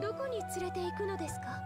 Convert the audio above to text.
どこに連れて行くのですか？